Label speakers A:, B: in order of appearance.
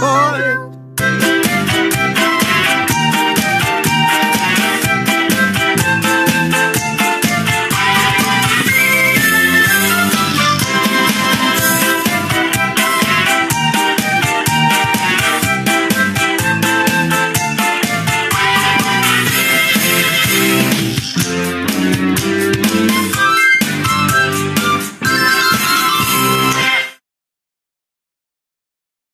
A: boy.